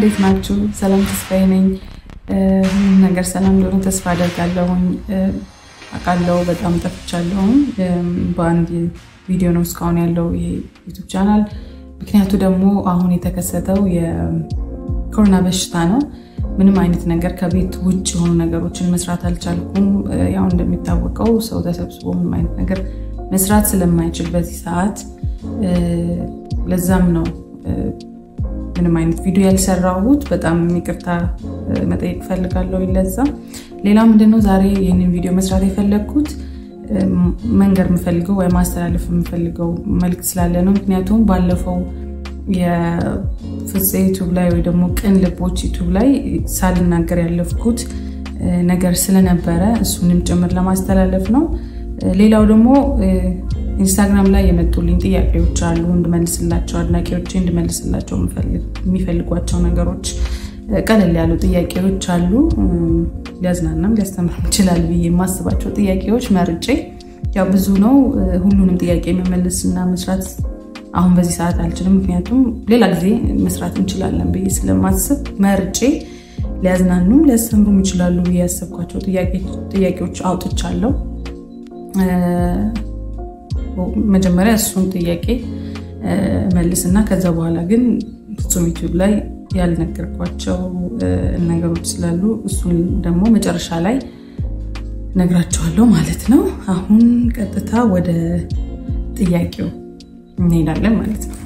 እንዴት ናችሁ? ሰላም ተስፋዬ ነኝ። ሁሉም ነገር ሰላም እንደሆነ ተስፋ አደርጋለሁኝ። አውቃለሁ በጣም ጠፍቻለሁኝ። በአንድ ቪዲዮ ነው እስካሁን ያለው ይሄ YouTube channel። ምክንያቱ ደግሞ አሁን የተከሰተው የኮሮና በሽታ ነው። ምንም አይነት ነገር ከቤት ውጭ የሆኑ ነገሮችን መስራት አልቻልኩም። ያው እንደሚታወቀው ሰው ተሰብስቦ ምንም አይነት ነገር መስራት ስለማይችል በዚህ ሰዓት ለዛም ነው ምንም አይነት ቪዲዮ ያልሰራሁት። በጣም ይቅርታ መጠየቅ እፈልጋለሁ። ለዛ ሌላ ምንድነው ዛሬ ይህንን ቪዲዮ መስራት የፈለግኩት መንገር የምፈልገው ወይም ማስተላለፍ የምፈልገው መልዕክት ስላለ ነው። ምክንያቱም ባለፈው የፍፄ YouTube ላይ ወይ ደግሞ ቅን ልቦች YouTube ላይ ሳልናገር ያለፍኩት ነገር ስለነበረ እሱንም ጭምር ለማስተላለፍ ነው። ሌላው ደግሞ ኢንስታግራም ላይ የመጡልኝ ጥያቄዎች አሉ እንድመልስላቸው፣ አድናቂዎች እንድመልስላቸው የሚፈልጓቸው ነገሮች ቀለል ያሉ ጥያቄዎች አሉ። ሊያዝናናም ሊያስተምርም ይችላል ብዬ የማስባቸው ጥያቄዎች መርጬ፣ ያው ብዙ ነው ሁሉንም ጥያቄ መመለስና መስራት አሁን በዚህ ሰዓት አልችልም። ምክንያቱም ሌላ ጊዜ መስራት እንችላለን ብዬ ስለማስብ መርጬ ሊያዝናኑም ሊያስተምሩም ይችላሉ ብዬ ያሰብኳቸው ጥያቄዎች አውጥቻለሁ። መጀመሪያ እሱን ጥያቄ መልስና ከዛ በኋላ ግን ፍጹም ዩቲዩብ ላይ ያልነገርኳቸው ነገሮች ስላሉ እሱን ደግሞ መጨረሻ ላይ ነግራቸዋለሁ ማለት ነው። አሁን ቀጥታ ወደ ጥያቄው እንሄዳለን ማለት ነው።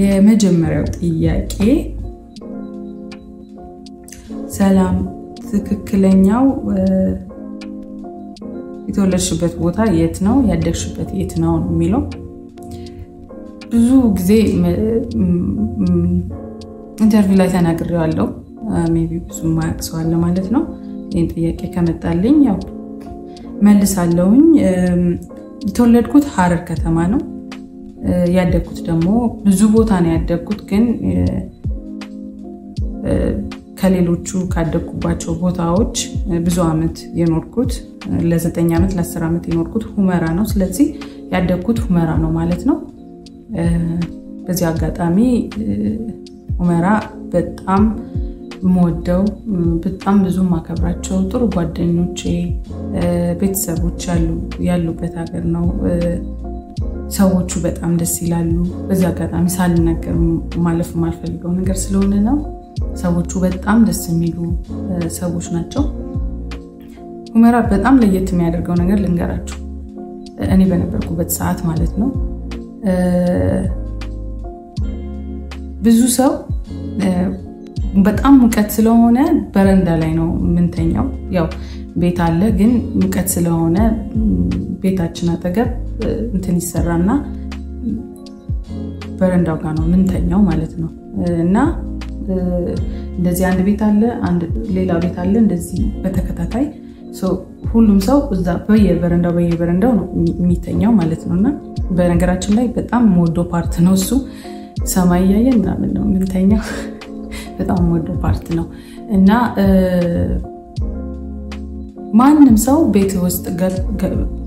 የመጀመሪያው ጥያቄ ሰላም፣ ትክክለኛው የተወለድሽበት ቦታ የት ነው? ያደግሽበት የት ነው የሚለው ብዙ ጊዜ interview ላይ ተናግሬዋለሁ። maybe ብዙ ማያውቅ ሰው አለ ማለት ነው። ይህን ጥያቄ ከመጣልኝ ያው መልሳለሁኝ። የተወለድኩት ሀረር ከተማ ነው። ያደግኩት ደግሞ ብዙ ቦታ ነው ያደግኩት፣ ግን ከሌሎቹ ካደግኩባቸው ቦታዎች ብዙ ዓመት የኖርኩት ለዘጠኝ ዓመት ለአስር ዓመት የኖርኩት ሁመራ ነው። ስለዚህ ያደግኩት ሁመራ ነው ማለት ነው። በዚህ አጋጣሚ ሁመራ በጣም የምወደው በጣም ብዙ ማከብራቸው ጥሩ ጓደኞቼ፣ ቤተሰቦች ያሉበት ሀገር ነው። ሰዎቹ በጣም ደስ ይላሉ። በዚህ አጋጣሚ ሳልናገር ማለፍ የማልፈልገው ነገር ስለሆነ ነው። ሰዎቹ በጣም ደስ የሚሉ ሰዎች ናቸው። ሁመራ በጣም ለየት የሚያደርገው ነገር ልንገራችሁ። እኔ በነበርኩበት ሰዓት ማለት ነው ብዙ ሰው በጣም ሙቀት ስለሆነ በረንዳ ላይ ነው የምንተኛው። ያው ቤት አለ፣ ግን ሙቀት ስለሆነ ቤታችን አጠገብ እንትን ይሰራና በረንዳው ጋር ነው የምንተኛው ማለት ነው እና እንደዚህ አንድ ቤት አለ፣ ሌላ ቤት አለ፣ እንደዚህ በተከታታይ ሁሉም ሰው እዛ በየበረንዳው በየበረንዳው ነው የሚተኛው ማለት ነው። እና በነገራችን ላይ በጣም የምወደው part ነው እሱ። ሰማይ እያየን ምናምን ነው የምንተኛው። በጣም የምወደው part ነው እና ማንም ሰው ቤት ውስጥ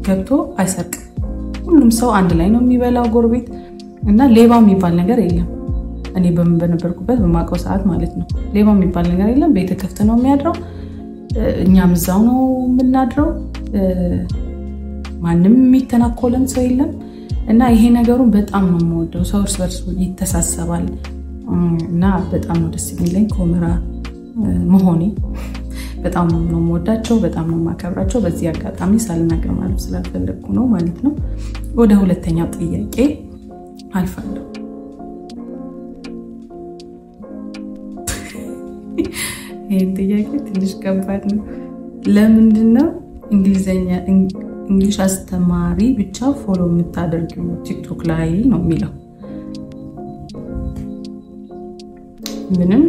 ገብቶ አይሰርቅም። ሁሉም ሰው አንድ ላይ ነው የሚበላው ጎረቤት እና ሌባ የሚባል ነገር የለም። እኔ በነበርኩበት በማውቀው ሰዓት ማለት ነው ሌባ የሚባል ነገር የለም። ቤት ክፍት ነው የሚያድረው እኛም እዛው ነው የምናድረው። ማንም የሚተናኮለን ሰው የለም እና ይሄ ነገሩን በጣም ነው የምወደው። ሰው እርስ በርሱ ይተሳሰባል እና በጣም ነው ደስ የሚለኝ ከሁመራ መሆኔ። በጣም ነው የምወዳቸው፣ በጣም ነው የማከብራቸው። በዚህ አጋጣሚ ሳልናገር ማለት ስላልፈለግኩ ነው ማለት ነው። ወደ ሁለተኛው ጥያቄ አልፋለሁ። ይህን ጥያቄ ትንሽ ከባድ ነው። ለምንድን ነው እንግሊዝኛ English አስተማሪ ብቻ follow የምታደርጊው TikTok ላይ ነው የሚለው። ምንም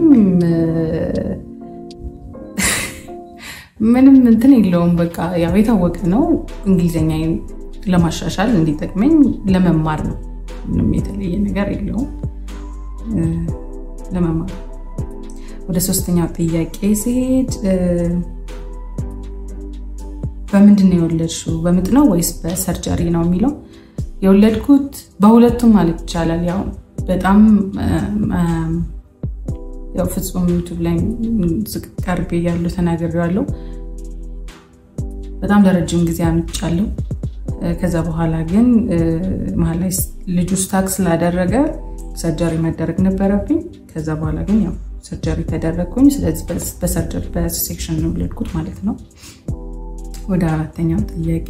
ምንም እንትን የለውም። በቃ ያው የታወቀ ነው። እንግሊዝኛ ለማሻሻል እንዲጠቅመኝ ለመማር ነው። ምንም የተለየ ነገር የለውም። ለመማር ወደ ሶስተኛው ጥያቄ ሲሄድ በምንድን ነው የወለድሽው? በምጥ ነው ወይስ በ surgery ነው የሚለው። የወለድኩት በሁለቱም ማለት ይቻላል። ያው በጣም ያው ፍጹም YouTube ላይ ቀርቤ እያለሁ ተናግሬዋለሁ። በጣም ለረጅም ጊዜ አምጫለሁ። ከዛ በኋላ ግን መሀል ላይ ልጁ stuck ስላደረገ surgery መደረግ ነበረብኝ። ከዛ በኋላ ግን ያው surgery ተደረግኩኝ። ስለዚህ በ surgery በ section ነው የወለድኩት ማለት ነው። ወደ አራተኛው ጥያቄ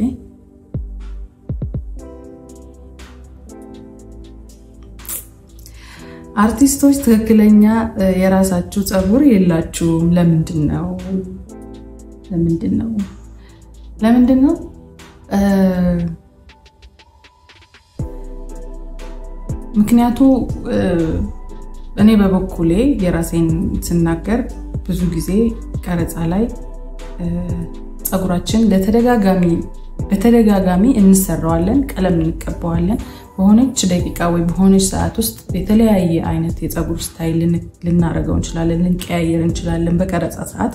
አርቲስቶች ትክክለኛ የራሳችሁ ፀጉር የላችሁም። ለምንድን ነው? ለምንድን ነው? ለምንድን ነው? ምክንያቱ እኔ በበኩሌ የራሴን ስናገር ብዙ ጊዜ ቀረፃ ላይ ፀጉራችን ለተደጋጋሚ በተደጋጋሚ እንሰራዋለን፣ ቀለም እንቀባዋለን። በሆነች ደቂቃ ወይ በሆነች ሰዓት ውስጥ የተለያየ አይነት የፀጉር ስታይል ልናደርገው እንችላለን፣ ልንቀያየር እንችላለን በቀረፃ ሰዓት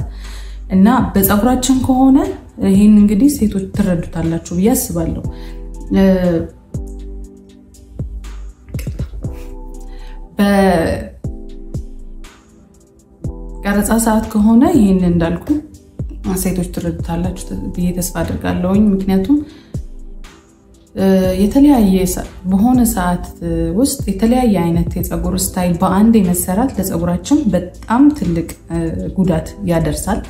እና በፀጉራችን ከሆነ ይህን እንግዲህ ሴቶች ትረዱታላችሁ ብዬ አስባለሁ። በቀረፃ ሰዓት ከሆነ ይህን እንዳልኩ ሴቶች ትረዱታላችሁ ብዬ ተስፋ አድርጋለሁኝ። ምክንያቱም የተለያየ በሆነ ሰዓት ውስጥ የተለያየ አይነት የፀጉር style በአንድ መሰራት ለፀጉራችን በጣም ትልቅ ጉዳት ያደርሳል።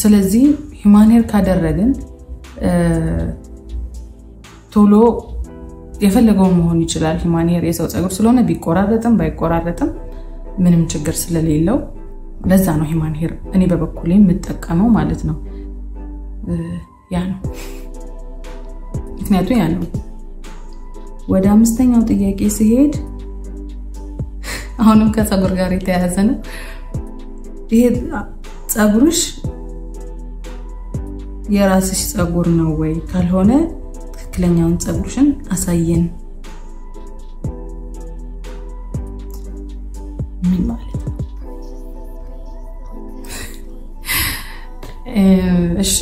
ስለዚህ human hair ካደረግን ቶሎ የፈለገውን መሆን ይችላል። human hair የሰው ፀጉር ስለሆነ ቢቆራረጥም ባይቆራረጥም ምንም ችግር ስለሌለው ለዛ ነው ሂውማን ሄር እኔ በበኩሌ የምጠቀመው ማለት ነው። ያ ነው ምክንያቱ ያ ነው። ወደ አምስተኛው ጥያቄ ሲሄድ አሁንም ከፀጉር ጋር የተያያዘ ነው። ይሄ ፀጉርሽ የራስሽ ፀጉር ነው ወይ? ካልሆነ ትክክለኛውን ፀጉርሽን አሳየን። ምን ማለት? እሺ፣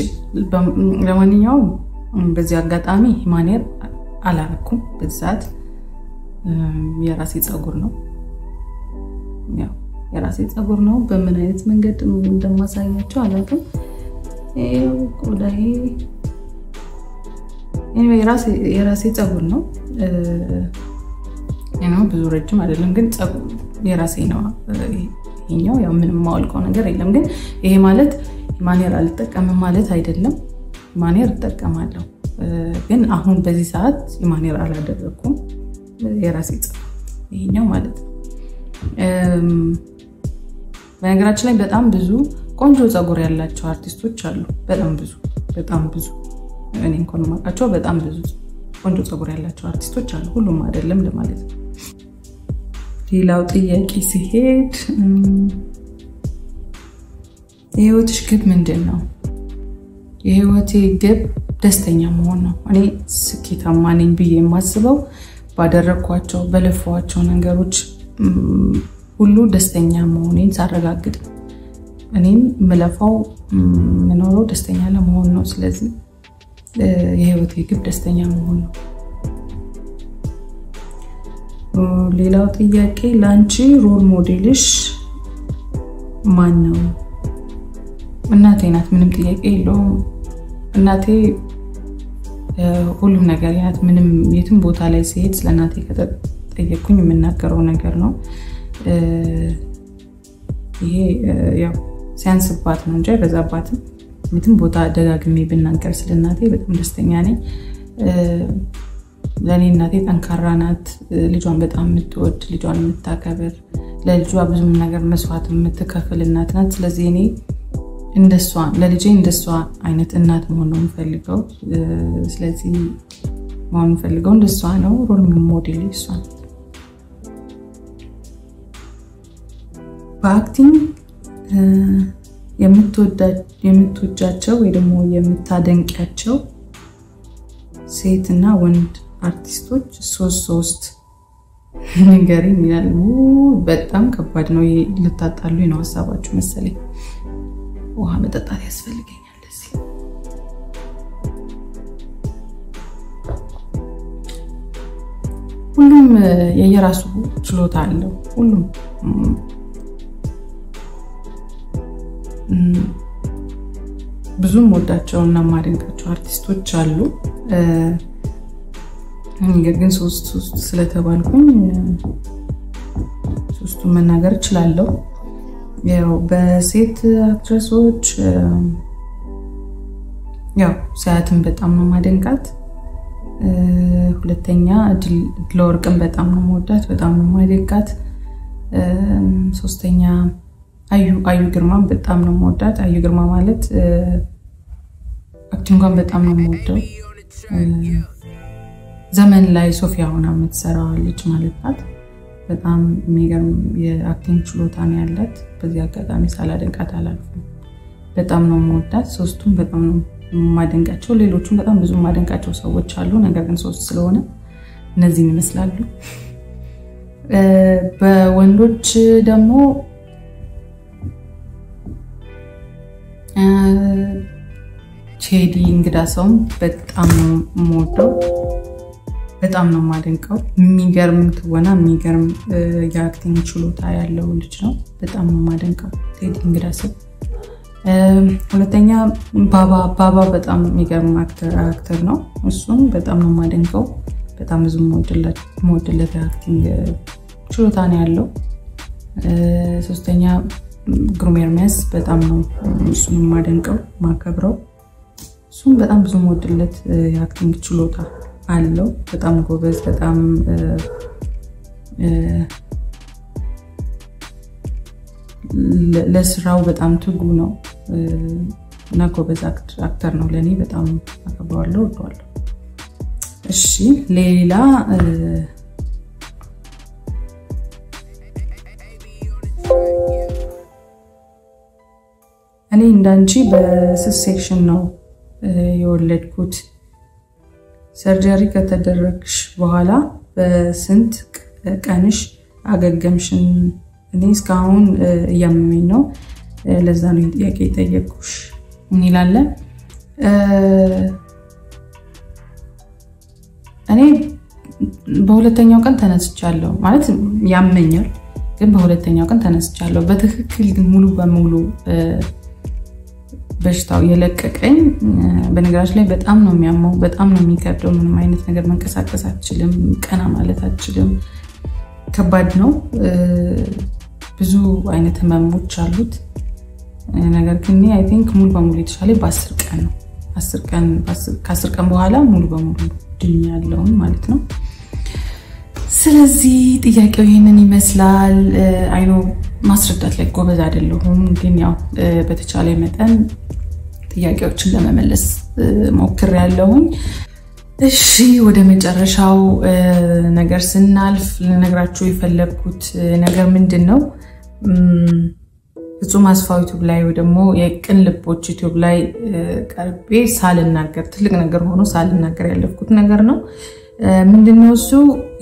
ለማንኛውም በዚህ አጋጣሚ ሄር አላረኩም። በዚህ ሰዓት የራሴ ፀጉር ነው የራሴ ፀጉር ነው። በምን አይነት መንገድ እንደማሳያቸው አላውቅም። ቆዳዬ የራሴ ፀጉር ነው። ብዙ ረጅም አይደለም፣ ግን የራሴ ነው። ይሄኛው ያው ምንም የማወልቀው ነገር የለም። ግን ይሄ ማለት hair አልጠቀምም ማለት አይደለም። hair እጠቀማለሁ፣ ግን አሁን በዚህ ሰዓት human hair አላደረኩም። የራሴ ፀጉር ይሄኛው ማለት ነው። በነገራችን ላይ በጣም ብዙ ቆንጆ ፀጉር ያላቸው አርቲስቶች አሉ። በጣም ብዙ በጣም ብዙ እኔ እንኳን የማውቃቸው በጣም ብዙ ቆንጆ ፀጉር ያላቸው አርቲስቶች አሉ። ሁሉም አይደለም ለማለት ነው። ሌላው ጥያቄ ሲሄድ የህይወትሽ ግብ ምንድን ነው? የህይወቴ ግብ ደስተኛ መሆን ነው። እኔ ስኬታማ ነኝ ብዬ የማስበው ባደረግኳቸው በለፏቸው ነገሮች ሁሉ ደስተኛ መሆኔን ሳረጋግጥ እኔም ምለፋው የምኖረው ደስተኛ ለመሆን ነው። ስለዚህ የህይወቴ ግብ ደስተኛ መሆን ነው። ሌላው ጥያቄ ለአንቺ ሮል ሞዴልሽ ማን ነው? እናቴ ናት። ምንም ጥያቄ የለውም። እናቴ ሁሉም ነገር ናት። ምንም የትም ቦታ ላይ ሲሄድ ስለ እናቴ ከጠየቅኩኝ የምናገረው ነገር ነው። ይሄ ያው ሲያንስባት ነው እንጂ አይበዛባትም። የትም ቦታ ደጋግሜ ብናገር ስለ እናቴ በጣም ደስተኛ ነኝ። ለእኔ እናቴ ጠንካራ ናት። ልጇን በጣም የምትወድ ልጇን የምታከብር ለልጇ ብዙም ነገር መስዋዕት የምትከፍል እናት ናት። ስለዚህ እኔ እንደሷ ለልጄ እንደሷ አይነት እናት መሆን ነው የምፈልገው። ስለዚህ መሆን የምፈልገው እንደሷ ነው። ሮል ሞዴል እሷ በአክቲንግ የምትወጃቸው ወይ ደግሞ የምታደንቂያቸው ሴት እና ወንድ አርቲስቶች ሶስት ሶስት ንገሪኝ ይላል። በጣም ከባድ ነው። ልታጣሉ ነው ሀሳባችሁ መሰለኝ። ውሃ መጠጣት ያስፈልገኛል። ለዚህ ሁሉም የየራሱ ችሎታ አለው። ሁሉም ብዙም ወዳቸው እና ማደንቃቸው አርቲስቶች አሉ። ነገር ግን ሶስት ሶስት ስለተባልኩኝ ሶስቱን መናገር እችላለሁ። ያው በሴት አክትረሶች ያው ሳያትን በጣም ነው ማደንቃት። ሁለተኛ እድለወርቅን በጣም ነው መወዳት፣ በጣም ነው ማደንቃት። ሶስተኛ አዩ አዩ ግርማ በጣም ነው መወዳት። አዩ ግርማ ማለት acting ጓን በጣም ነው የምወደው። ዘመን ላይ ሶፊያ ሆና የምትሰራዋ ልጅ ማለት ናት። በጣም የሚገርም የ acting ችሎታ ነው ያላት። በዚህ አጋጣሚ ሳላደንቃት አላልፍም። በጣም ነው የምወዳት። ሶስቱም በጣም ነው የማደንቃቸው። ሌሎቹም በጣም ብዙ የማደንቃቸው ሰዎች አሉ። ነገር ግን ሶስት ስለሆነ እነዚህን ይመስላሉ። በወንዶች ደግሞ ቼዲ እንግዳ ሰውም በጣም ነው የምወደው፣ በጣም ነው የማደንቀው። የሚገርም ትወና፣ የሚገርም የ acting ችሎታ ያለው ልጅ ነው። በጣም ነው የማደንቀው ቴዲ እንግዳ ሰው። ሁለተኛ ባባ ባባ በጣም የሚገርም actor ነው። እሱም በጣም ነው የማደንቀው። በጣም ብዙ የምወድለት የ acting ችሎታ ነው ያለው። ሶስተኛ ግሩም ኤርሚያስ በጣም ነው እሱን የማደንቀው ማከብረው። እሱም በጣም ብዙ የምወድለት የ acting ችሎታ አለው። በጣም ጎበዝ፣ በጣም ለስራው በጣም ትጉ ነው እና ጎበዝ actor ነው። ለእኔ በጣም አከብረዋለሁ፣ እወደዋለሁ። እሺ ሌላ እኔ እንዳንቺ በ C-section ነው የወለድኩት። surgery ከተደረግሽ በኋላ በስንት ቀንሽ አገገምሽን? እኔ እስካሁን እያመመኝ ነው። ለዛ ነው ጥያቄ የጠየቅኩሽ እንላለን። እኔ በሁለተኛው ቀን ተነስቻለሁ ማለት ያመኛል፣ ግን በሁለተኛው ቀን ተነስቻለሁ። በትክክል ግን ሙሉ በሙሉ በሽታው የለቀቀኝ በነገራችን ላይ በጣም ነው የሚያመው፣ በጣም ነው የሚከብደው። ምንም አይነት ነገር መንቀሳቀስ አትችልም፣ ቀና ማለት አትችልም። ከባድ ነው። ብዙ አይነት ህመሞች አሉት። ነገር ግን I think ሙሉ በሙሉ የተሻለ በአስር ቀን ነው። ከአስር ቀን በኋላ ሙሉ በሙሉ ድኝ ማለት ነው። ስለዚህ ጥያቄው ይህንን ይመስላል። I know ማስረዳት ላይ ጎበዝ አይደለሁም፣ ግን ያው በተቻለ መጠን ጥያቄዎችን ለመመለስ ሞክሬያለሁኝ። እሺ ወደ መጨረሻው ነገር ስናልፍ ልነግራችሁ የፈለግኩት ነገር ምንድን ነው? ፍጹም አስፋው YouTube ላይ ወይ ደግሞ የቅን ልቦች YouTube ላይ ቀርቤ ሳልናገር ትልቅ ነገር ሆኖ ሳልናገር ያለፍኩት ነገር ነው። ምንድነው እሱ?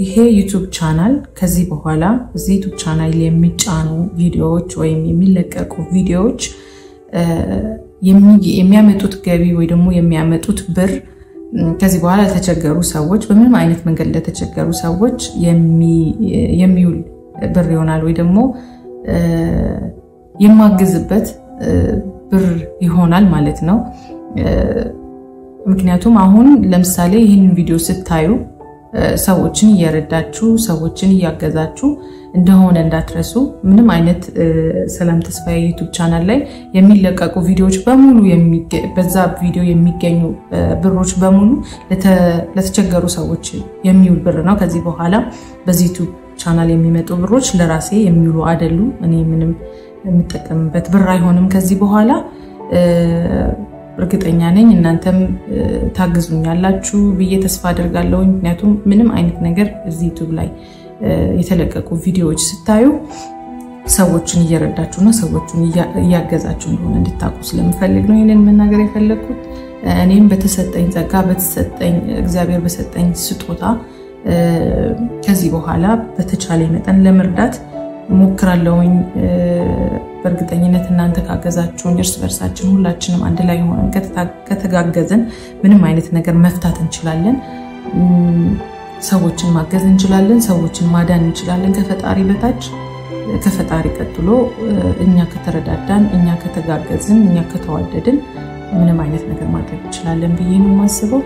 ይሄ YouTube channel ከዚህ በኋላ እዚህ YouTube channel የሚጫኑ ቪዲዮዎች ወይም የሚለቀቁ ቪዲዮዎች የሚያመጡት ገቢ ወይ ደግሞ የሚያመጡት ብር ከዚህ በኋላ ለተቸገሩ ሰዎች በምንም አይነት መንገድ ለተቸገሩ ሰዎች የሚውል ብር ይሆናል ወይ ደግሞ የማግዝበት ብር ይሆናል ማለት ነው። ምክንያቱም አሁን ለምሳሌ ይህንን ቪዲዮ ስታዩ ሰዎችን እየረዳችሁ ሰዎችን እያገዛችሁ እንደሆነ እንዳትረሱ። ምንም አይነት ሰላም ተስፋዬ YouTube channel ላይ የሚለቀቁ ቪዲዮዎች በሙሉ በዛ ቪዲዮ የሚገኙ ብሮች በሙሉ ለተቸገሩ ሰዎች የሚውል ብር ነው። ከዚህ በኋላ በዚህ YouTube channel የሚመጡ ብሮች ለራሴ የሚውሉ አይደሉም። እኔ ምንም የምጠቀምበት ብር አይሆንም ከዚህ በኋላ እርግጠኛ ነኝ እናንተም ታግዙኛላችሁ ብዬ ተስፋ አድርጋለሁ። ምክንያቱም ምንም አይነት ነገር እዚህ YouTube ላይ የተለቀቁ ቪዲዮዎች ስታዩ ሰዎችን እየረዳችሁና ሰዎችን እያገዛችሁ እንደሆነ እንድታውቁ ስለምፈልግ ነው ይህንን መናገር የፈለግኩት። እኔም በተሰጠኝ ጸጋ በተሰጠኝ እግዚአብሔር በሰጠኝ ስጦታ ከዚህ በኋላ በተቻለ መጠን ለመርዳት ሞክራለሁኝ። በእርግጠኝነት እናንተ ካገዛችሁን እርስ በርሳችን ሁላችንም አንድ ላይ ሆነን ከተጋገዝን ምንም አይነት ነገር መፍታት እንችላለን። ሰዎችን ማገዝ እንችላለን። ሰዎችን ማዳን እንችላለን ከፈጣሪ በታች ከፈጣሪ ቀጥሎ እኛ ከተረዳዳን፣ እኛ ከተጋገዝን፣ እኛ ከተዋደድን ምንም አይነት ነገር ማድረግ እንችላለን ብዬ ነው የማስበው።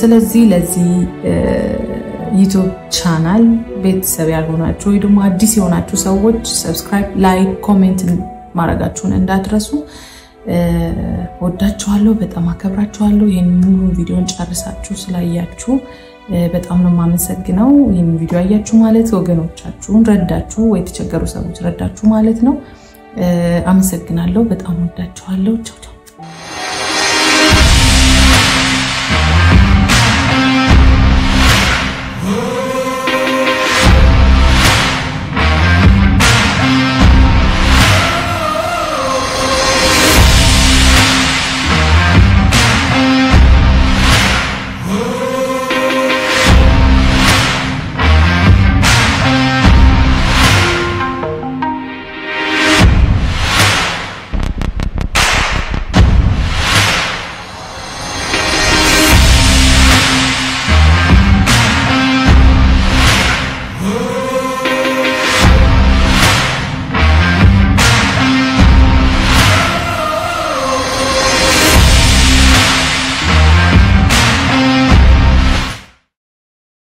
ስለዚህ ለዚህ YouTube channel ቤተሰብ ያልሆናችሁ ወይ ደግሞ አዲስ የሆናችሁ ሰዎች subscribe፣ like፣ comment ማድረጋችሁን እንዳትረሱ። ወዳችኋለሁ፣ በጣም አከብራችኋለሁ። ይህን ሙሉ ቪዲዮን ጨርሳችሁ ስላያችሁ በጣም ነው የማመሰግነው። ይህን ቪዲዮ አያችሁ ማለት ወገኖቻችሁን ረዳችሁ ወይ የተቸገሩ ሰዎች ረዳችሁ ማለት ነው። አመሰግናለሁ። በጣም ወዳችኋለሁ። ቻው ቻው።